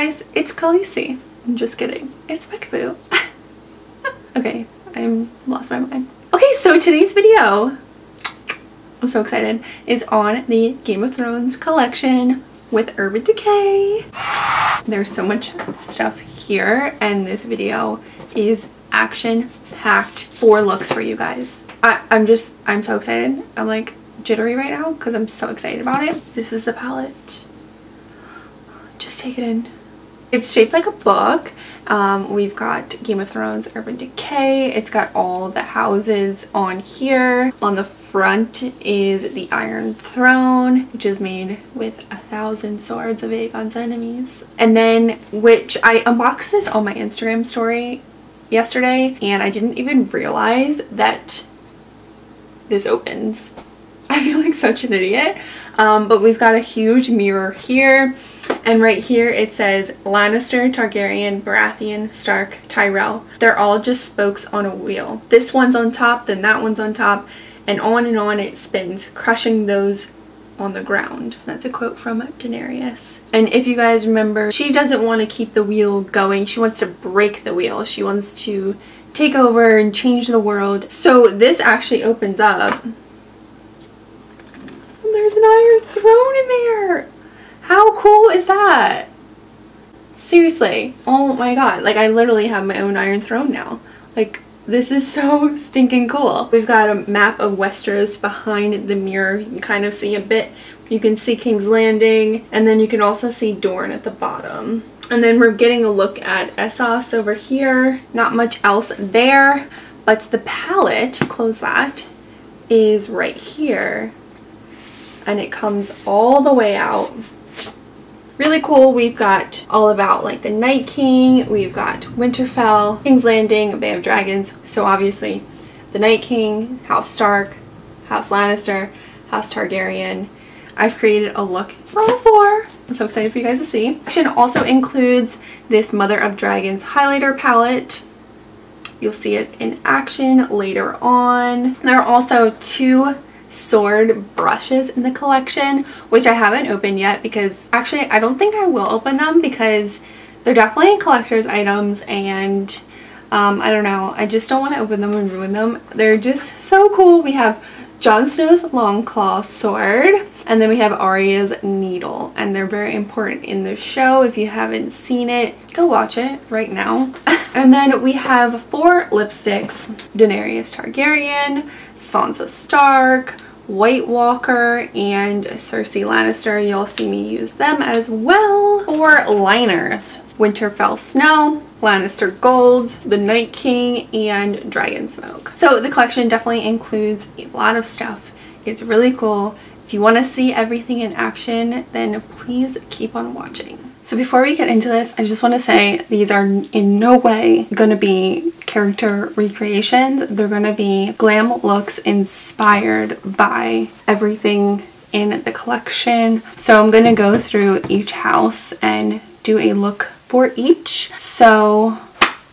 Guys, it's Khaleesi. I'm just kidding. It's Beccaboo. okay, I'm lost my mind. Okay, so today's video, I'm so excited, is on the Game of Thrones collection with Urban Decay. There's so much stuff here and this video is action packed four looks for you guys. I, I'm just, I'm so excited. I'm like jittery right now because I'm so excited about it. This is the palette. Just take it in. It's shaped like a book. Um, we've got Game of Thrones Urban Decay. It's got all the houses on here. On the front is the Iron Throne, which is made with a thousand swords of Aegon's enemies. And then, which I unboxed this on my Instagram story yesterday, and I didn't even realize that this opens. I feel like such an idiot. Um, but we've got a huge mirror here. And right here it says Lannister, Targaryen, Baratheon, Stark, Tyrell. They're all just spokes on a wheel. This one's on top, then that one's on top, and on and on it spins, crushing those on the ground. That's a quote from Daenerys. And if you guys remember, she doesn't want to keep the wheel going. She wants to break the wheel. She wants to take over and change the world. So this actually opens up. There's an Iron Throne in there. How cool is that? Seriously. Oh my god. Like I literally have my own Iron Throne now. Like this is so stinking cool. We've got a map of Westeros behind the mirror. You can kind of see a bit. You can see King's Landing and then you can also see Dorne at the bottom. And then we're getting a look at Essos over here. Not much else there, but the palette, close that, is right here. And it comes all the way out really cool. We've got all about like the Night King, we've got Winterfell, King's Landing, Bay of Dragons. So obviously the Night King, House Stark, House Lannister, House Targaryen. I've created a look for all four. I'm so excited for you guys to see. Action also includes this Mother of Dragons highlighter palette. You'll see it in action later on. There are also two sword brushes in the collection, which I haven't opened yet because actually I don't think I will open them because they're definitely collector's items and um, I don't know, I just don't want to open them and ruin them. They're just so cool. We have Jon Snow's Longclaw sword and then we have Arya's needle and they're very important in the show. If you haven't seen it, go watch it right now. and then we have four lipsticks. Daenerys Targaryen, Sansa Stark, White Walker, and Cersei Lannister. You'll see me use them as well. Four liners. Winterfell Snow, Lannister Gold, The Night King, and Dragon Smoke. So the collection definitely includes a lot of stuff. It's really cool. If you want to see everything in action, then please keep on watching. So before we get into this, I just want to say these are in no way going to be character recreations. They're going to be glam looks inspired by everything in the collection. So I'm going to go through each house and do a look for each. So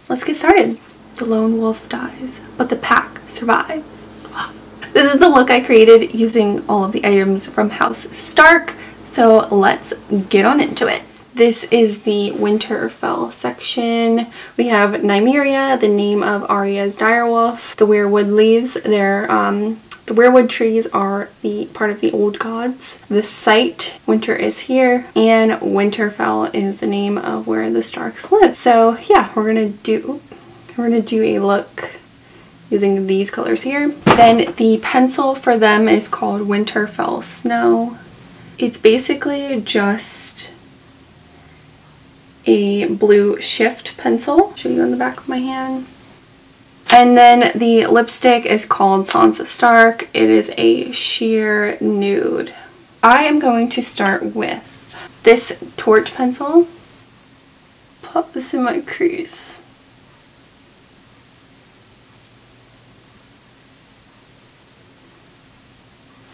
let's get started. The lone wolf dies, but the pack survives. This is the look I created using all of the items from House Stark. So let's get on into it. This is the Winterfell section. We have Nymeria, the name of Arya's direwolf. The weirwood leaves, they're um, the weirwood trees are the part of the old gods. The Sight, winter is here, and Winterfell is the name of where the Starks live. So yeah, we're gonna do we're gonna do a look using these colors here. Then the pencil for them is called Winterfell Snow. It's basically just a blue shift pencil. Show you on the back of my hand. And then the lipstick is called Sansa Stark. It is a sheer nude. I am going to start with this torch pencil. Pop this in my crease.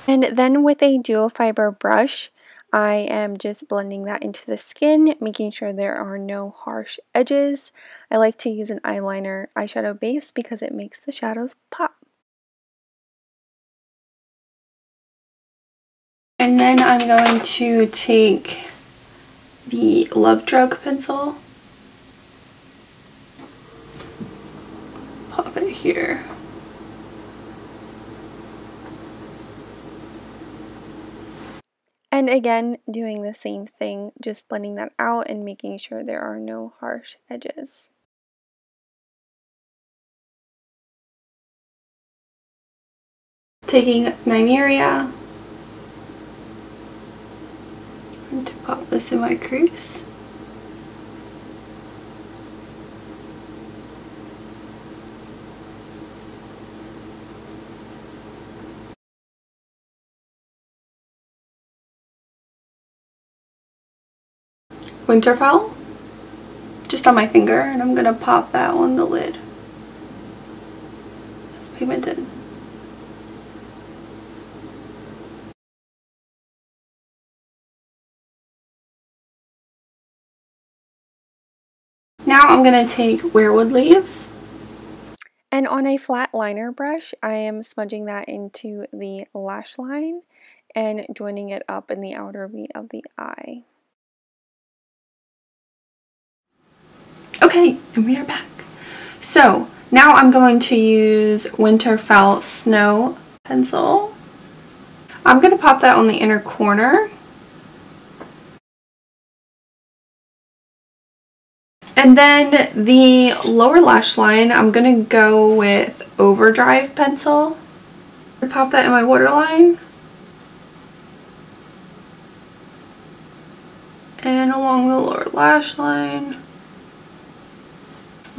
And then with a dual fiber brush, I am just blending that into the skin, making sure there are no harsh edges. I like to use an eyeliner eyeshadow base because it makes the shadows pop. And then I'm going to take the Love Drug pencil. Pop it here. And again, doing the same thing, just blending that out and making sure there are no harsh edges. Taking Nymeria, going to pop this in my crease. Winterfell just on my finger and I'm gonna pop that on the lid. It's pigmented. Now I'm going to take weirwood leaves. And on a flat liner brush, I am smudging that into the lash line and joining it up in the outer V of the eye. Okay, and we are back. So now I'm going to use Winterfell Snow pencil. I'm going to pop that on the inner corner. And then the lower lash line, I'm going to go with Overdrive pencil. Pop that in my waterline. And along the lower lash line.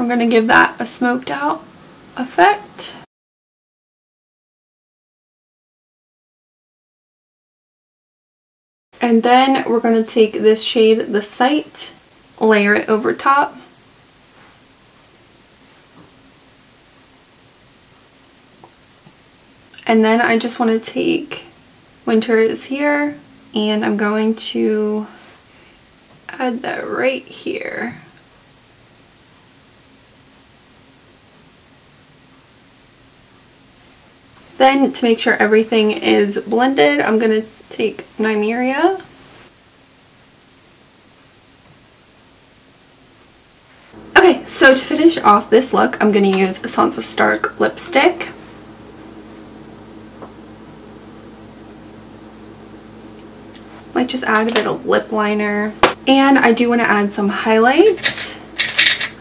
We're going to give that a smoked out effect. And then we're going to take this shade, the Sight, layer it over top. And then I just want to take Winter is here and I'm going to add that right here. Then to make sure everything is blended, I'm going to take Nymeria. Okay, so to finish off this look, I'm going to use Sansa Stark lipstick. Might just add a bit of lip liner. And I do want to add some highlights.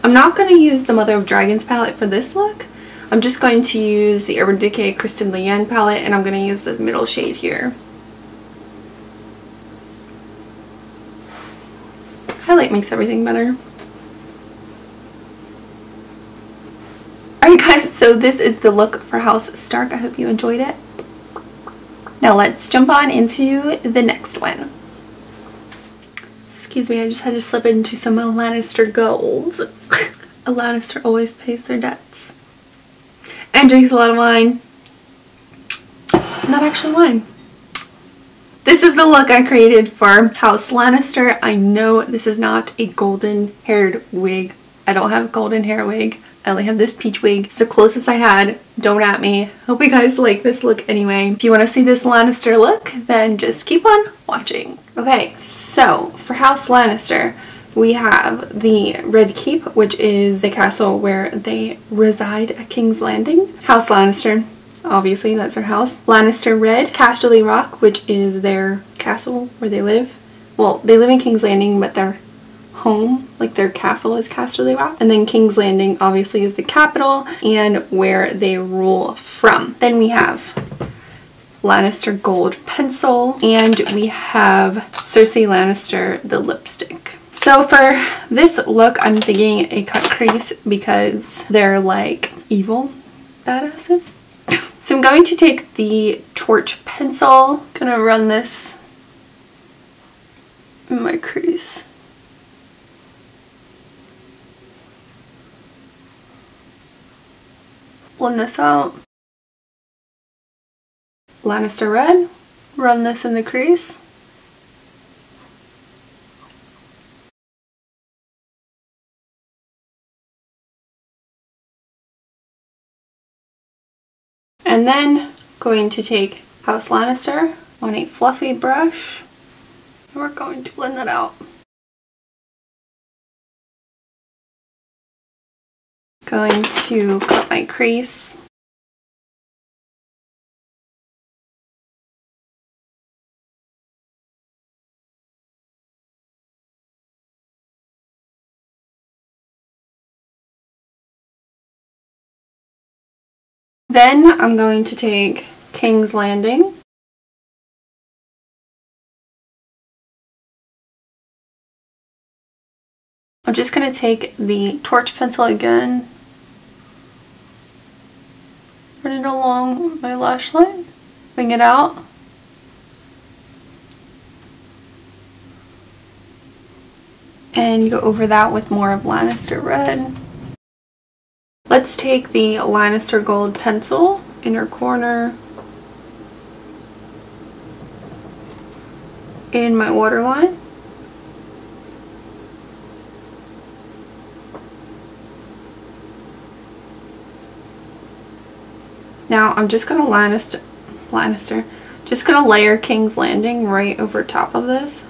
I'm not going to use the Mother of Dragons palette for this look. I'm just going to use the Urban Decay Kristen Leanne palette and I'm going to use the middle shade here. Highlight makes everything better. Alright guys, so this is the look for House Stark. I hope you enjoyed it. Now let's jump on into the next one. Excuse me, I just had to slip into some Lannister gold. a Lannister always pays their debts and drinks a lot of wine. Not actually wine. This is the look I created for House Lannister. I know this is not a golden haired wig. I don't have a golden hair wig. I only have this peach wig. It's the closest I had. Don't at me. Hope you guys like this look anyway. If you want to see this Lannister look, then just keep on watching. Okay, so for House Lannister, we have the Red Keep, which is the castle where they reside at King's Landing. House Lannister, obviously that's their house. Lannister Red, Casterly Rock, which is their castle where they live. Well, they live in King's Landing, but their home, like their castle is Casterly Rock. And then King's Landing obviously is the capital and where they rule from. Then we have Lannister Gold Pencil and we have Cersei Lannister the lipstick. So for this look, I'm thinking a cut crease because they're like evil badasses. So I'm going to take the torch pencil, gonna run this in my crease. Blend this out. Lannister red, run this in the crease. And then going to take House Lannister on a fluffy brush. And we're going to blend that out. Going to cut my crease Then I'm going to take King's Landing. I'm just going to take the torch pencil again, run it along my lash line, wing it out. And go over that with more of Lannister red. Let's take the Lannister Gold pencil, inner corner, in my waterline. Now I'm just gonna Lannister, Lannister, just gonna layer King's Landing right over top of this.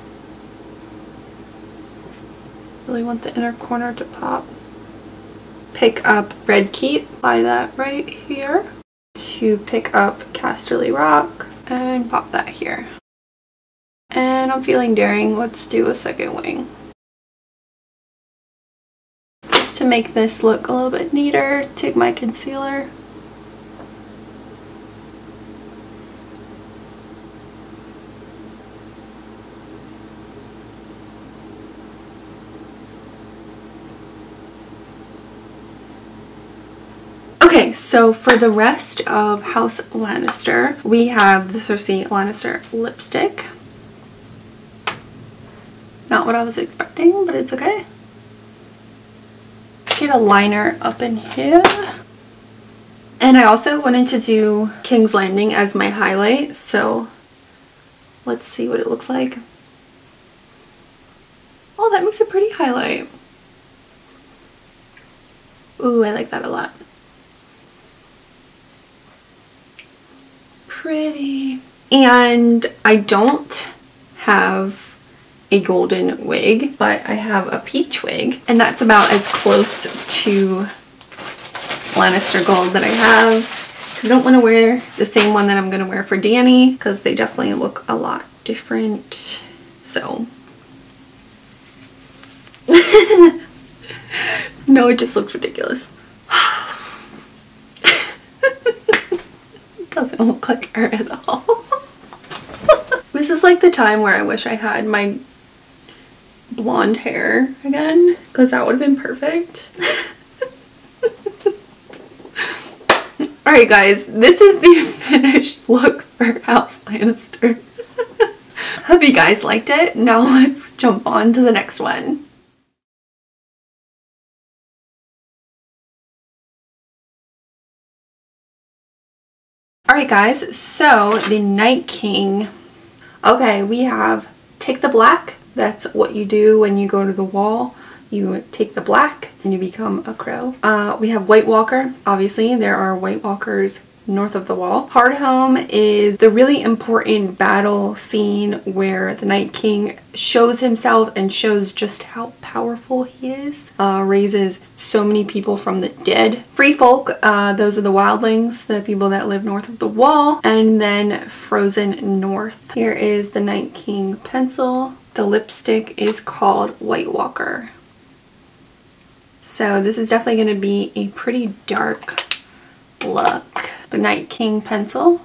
Really want the inner corner to pop pick up Red Keep, apply that right here. To pick up Casterly Rock and pop that here. And I'm feeling daring, let's do a second wing. Just to make this look a little bit neater, take my concealer Okay, so for the rest of House Lannister, we have the Cersei Lannister lipstick. Not what I was expecting, but it's okay. Let's get a liner up in here. And I also wanted to do King's Landing as my highlight, so let's see what it looks like. Oh, that makes a pretty highlight. Ooh, I like that a lot. Pretty. And I don't have a golden wig, but I have a peach wig. And that's about as close to Lannister gold that I have. Because I don't want to wear the same one that I'm going to wear for Danny. Because they definitely look a lot different. So. no, it just looks ridiculous. Doesn't look like her at all. this is like the time where I wish I had my blonde hair again because that would have been perfect. Alright guys, this is the finished look for House Lannister. Hope you guys liked it. Now let's jump on to the next one. Alright guys, so the Night King. Okay, we have take the black. That's what you do when you go to the wall. You take the black and you become a crow. Uh, we have White Walker. Obviously, there are White Walkers north of the wall. Hardhome is the really important battle scene where the Night King shows himself and shows just how powerful he is. Uh, raises so many people from the dead. Free Folk, uh, those are the wildlings, the people that live north of the wall. And then Frozen North. Here is the Night King pencil. The lipstick is called White Walker. So this is definitely going to be a pretty dark look the Night King pencil.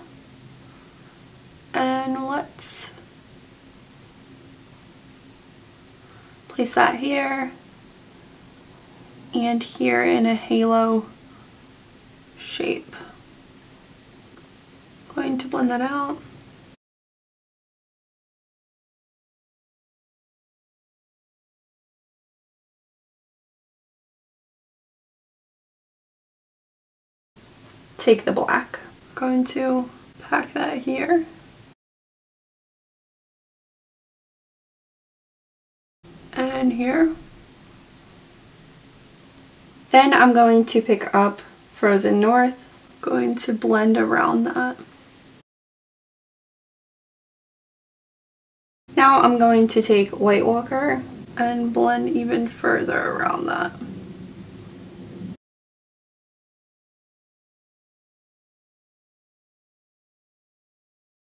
And let's place that here and here in a halo shape. Going to blend that out. Take the black. I'm Going to pack that here. And here. Then I'm going to pick up Frozen North. Going to blend around that. Now I'm going to take White Walker and blend even further around that.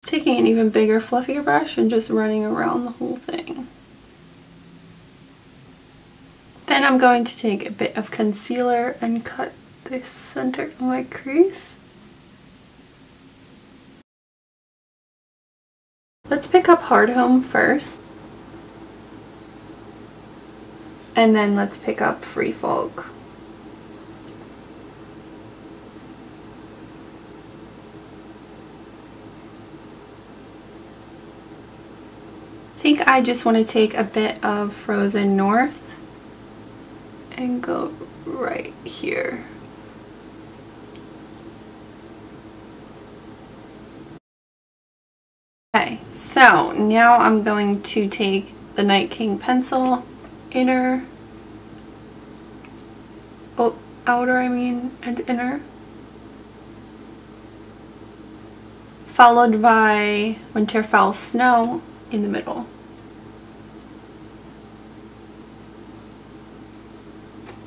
Taking an even bigger fluffier brush and just running around the whole thing. Then I'm going to take a bit of concealer and cut the center of my crease. Let's pick up Hardhome first. And then let's pick up Free Folk. Think I just want to take a bit of Frozen North and go right here. Okay, so now I'm going to take the Night King pencil, inner, oh, outer I mean, and inner, followed by Winterfell Snow in the middle.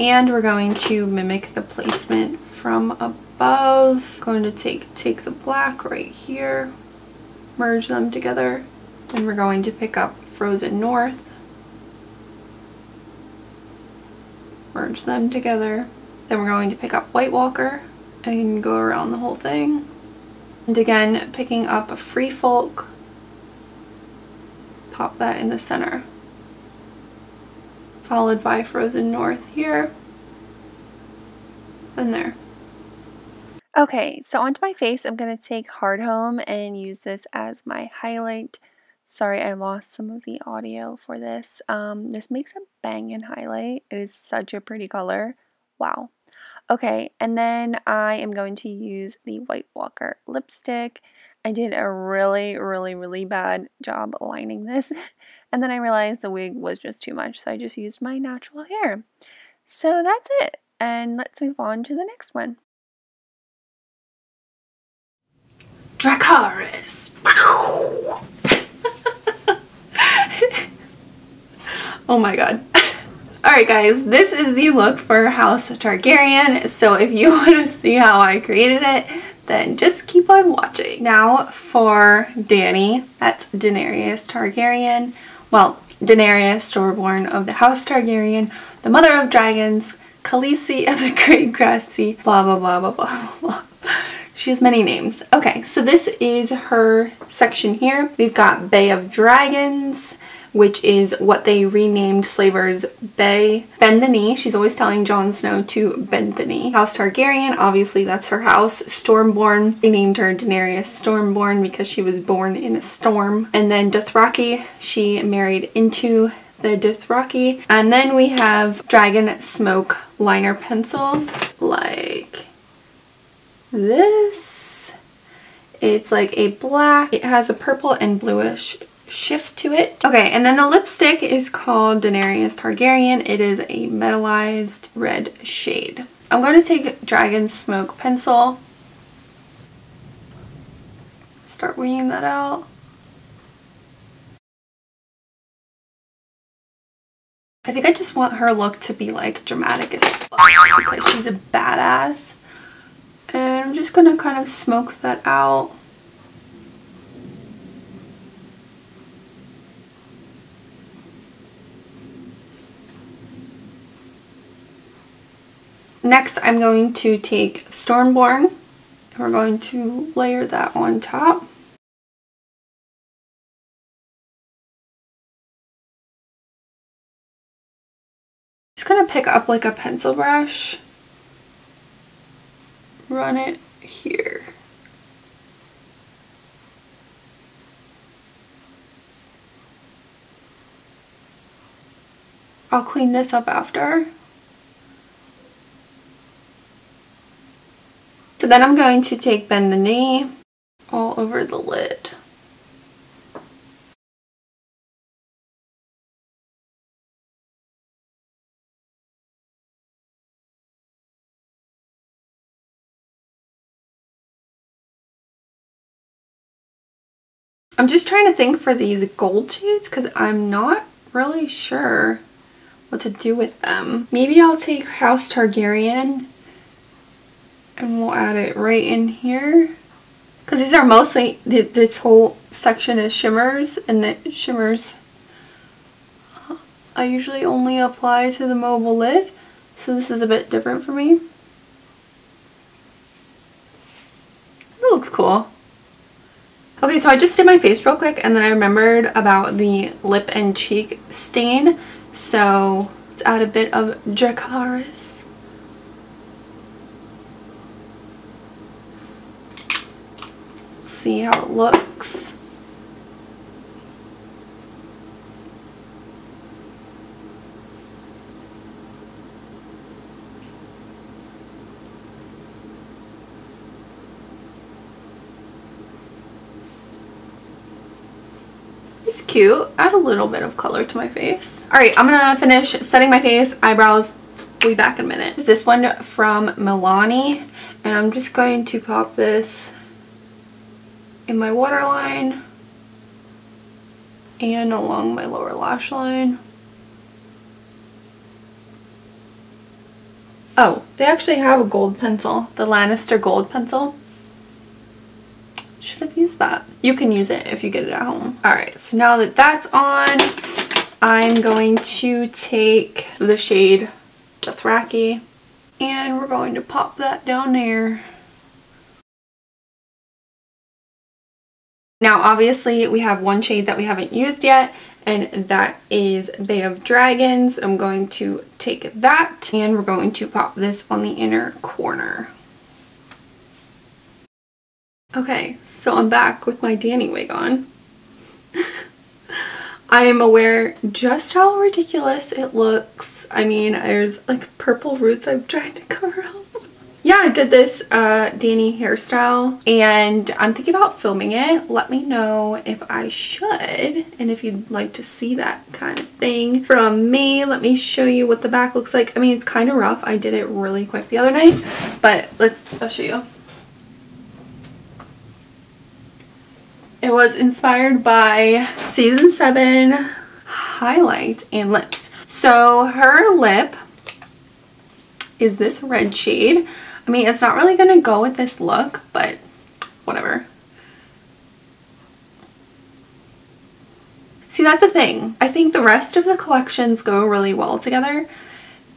And we're going to mimic the placement from above. Going to take, take the black right here, merge them together. Then we're going to pick up Frozen North, merge them together. Then we're going to pick up White Walker and go around the whole thing. And again, picking up a Free Folk, pop that in the center followed by Frozen North here and there. Okay, so onto my face, I'm going to take Hardhome and use this as my highlight. Sorry, I lost some of the audio for this. Um, this makes a banging highlight. It is such a pretty color. Wow. Okay, and then I am going to use the White Walker lipstick. I did a really, really, really bad job lining this. And then I realized the wig was just too much, so I just used my natural hair. So that's it. And let's move on to the next one. Dracarys. oh my god. Alright guys, this is the look for House Targaryen. So if you want to see how I created it, then just keep on watching. Now for Danny, that's Daenerys Targaryen. Well, Daenerys, Stormborn of the House Targaryen, the mother of dragons, Khaleesi of the Great Grass Sea, blah blah blah blah blah blah. She has many names. Okay, so this is her section here. We've got Bay of Dragons, which is what they renamed Slavers Bay. Bend the Knee, she's always telling Jon Snow to bend the knee. House Targaryen, obviously that's her house. Stormborn, they named her Daenerys Stormborn because she was born in a storm. And then Dothraki, she married into the Dothraki. And then we have Dragon Smoke liner pencil, like this. It's like a black, it has a purple and bluish shift to it. Okay, and then the lipstick is called Daenerys Targaryen. It is a metallized red shade. I'm going to take Dragon Smoke pencil. Start winging that out. I think I just want her look to be like dramatic as fuck because she's a badass. And I'm just going to kind of smoke that out. Next, I'm going to take Stormborn and we're going to layer that on top. Just gonna pick up like a pencil brush, run it here. I'll clean this up after. Then I'm going to take bend the knee all over the lid. I'm just trying to think for these gold shades because I'm not really sure what to do with them. Maybe I'll take House Targaryen and we'll add it right in here Because these are mostly, this whole section is shimmers and the shimmers uh, I usually only apply to the mobile lid. So this is a bit different for me. It looks cool. Okay, so I just did my face real quick and then I remembered about the lip and cheek stain. So let's add a bit of Dracarys. See how it looks. It's cute. Add a little bit of color to my face. Alright, I'm gonna finish setting my face, eyebrows. We'll be back in a minute. This one from Milani. And I'm just going to pop this in my waterline and along my lower lash line. Oh, they actually have a gold pencil, the Lannister gold pencil. Should have used that. You can use it if you get it at home. Alright, so now that that's on, I'm going to take the shade Dothraki and we're going to pop that down there. Now obviously we have one shade that we haven't used yet and that is Bay of Dragons. I'm going to take that and we're going to pop this on the inner corner. Okay, so I'm back with my Danny wig on. I am aware just how ridiculous it looks. I mean, there's like purple roots I've tried to cover up. Yeah, I did this uh, Dani hairstyle and I'm thinking about filming it. Let me know if I should and if you'd like to see that kind of thing from me. Let me show you what the back looks like. I mean, it's kind of rough. I did it really quick the other night, but let's, I'll show you. It was inspired by season 7 highlight and lips. So her lip is this red shade. I mean, it's not really going to go with this look, but whatever. See, that's the thing. I think the rest of the collections go really well together,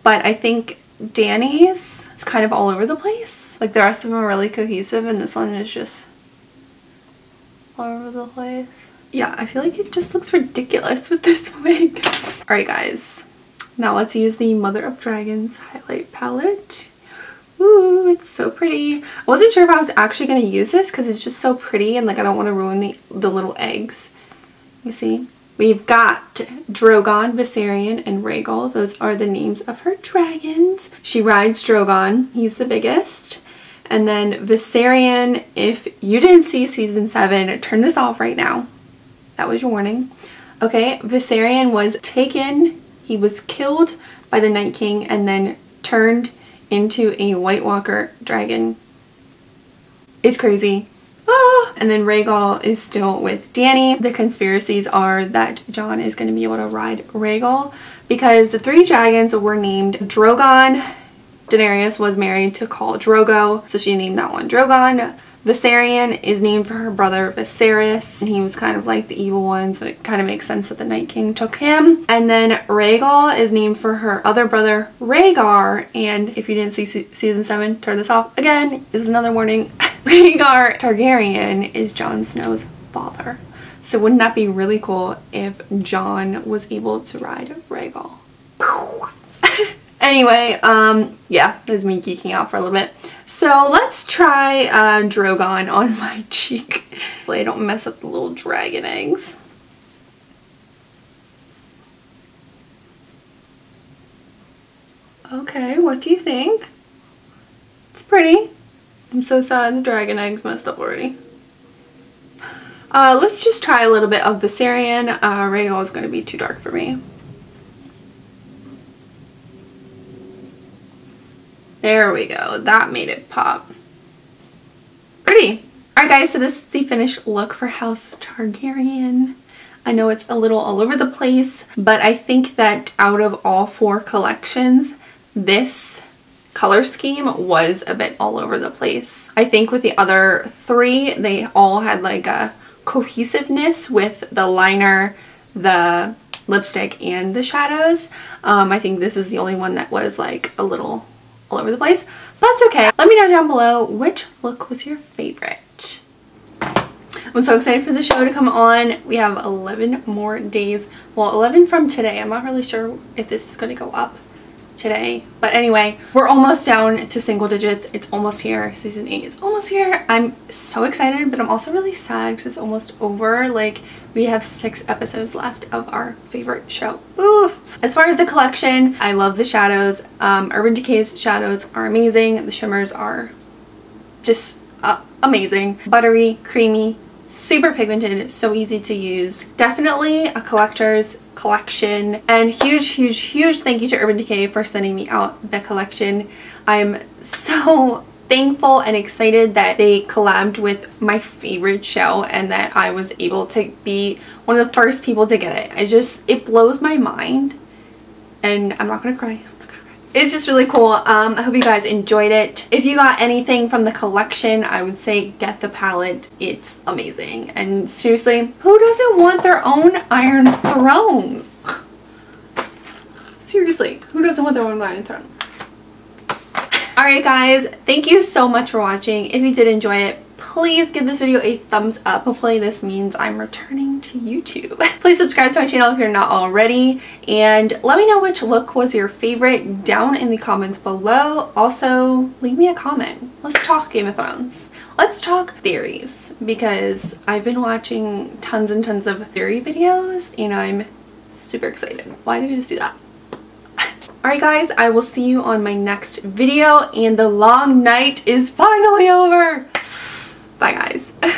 but I think Dani's is kind of all over the place. Like the rest of them are really cohesive and this one is just all over the place. Yeah, I feel like it just looks ridiculous with this wig. Alright guys, now let's use the Mother of Dragons highlight palette. Ooh, it's so pretty. I wasn't sure if I was actually going to use this because it's just so pretty and like I don't want to ruin the, the little eggs. You see? We've got Drogon, Viserion, and Rhaegal. Those are the names of her dragons. She rides Drogon. He's the biggest. And then Viserion, if you didn't see season 7, turn this off right now. That was your warning. Okay, Viserion was taken, he was killed by the Night King and then turned into a White Walker dragon. It's crazy. Ah! And then Rhaegal is still with Dani. The conspiracies are that Jon is going to be able to ride Rhaegal because the three dragons were named Drogon, Daenerys was married to Khal Drogo, so she named that one Drogon. Viserion is named for her brother Viserys, and he was kind of like the evil one, so it kind of makes sense that the Night King took him. And then Rhaegal is named for her other brother Rhaegar, and if you didn't see se season 7, turn this off. Again, this is another warning. Rhaegar Targaryen is Jon Snow's father. So wouldn't that be really cool if Jon was able to ride Rhaegal? Anyway, um, yeah, this is me geeking out for a little bit. So let's try uh, Drogon on my cheek. Hopefully I don't mess up the little dragon eggs. Okay, what do you think? It's pretty. I'm so sad the dragon eggs messed up already. Uh, let's just try a little bit of Viserion. Uh, Rhaegal is going to be too dark for me. There we go. That made it pop. Pretty. Alright guys, so this is the finished look for House Targaryen. I know it's a little all over the place, but I think that out of all four collections, this color scheme was a bit all over the place. I think with the other three, they all had like a cohesiveness with the liner, the lipstick, and the shadows. Um, I think this is the only one that was like a little all over the place. That's okay. Let me know down below which look was your favorite. I'm so excited for the show to come on. We have 11 more days. Well, 11 from today. I'm not really sure if this is going to go up today. But anyway, we're almost down to single digits. It's almost here. Season 8 is almost here. I'm so excited, but I'm also really sad because it's almost over. Like, we have six episodes left of our favorite show. Ooh. As far as the collection, I love the shadows. Um, Urban Decay's shadows are amazing. The shimmers are just uh, amazing. Buttery, creamy, super pigmented, so easy to use. Definitely a collector's collection and huge huge huge thank you to Urban Decay for sending me out the collection. I'm so thankful and excited that they collabed with my favorite show and that I was able to be one of the first people to get it. I just, it blows my mind and I'm not gonna cry it's just really cool. Um, I hope you guys enjoyed it. If you got anything from the collection, I would say get the palette. It's amazing. And seriously, who doesn't want their own Iron Throne? seriously, who doesn't want their own Iron Throne? Alright guys, thank you so much for watching. If you did enjoy it, please give this video a thumbs up. Hopefully this means I'm returning to YouTube. please subscribe to my channel if you're not already and let me know which look was your favorite down in the comments below. Also, leave me a comment. Let's talk Game of Thrones. Let's talk theories because I've been watching tons and tons of theory videos and I'm super excited. Why did I just do that? Alright guys, I will see you on my next video and the long night is finally over. Bye guys.